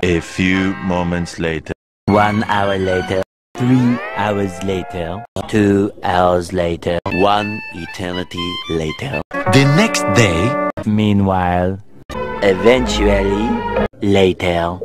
A few moments later. One hour later. Three hours later. Two hours later. One eternity later. The next day. Meanwhile. Eventually. Later.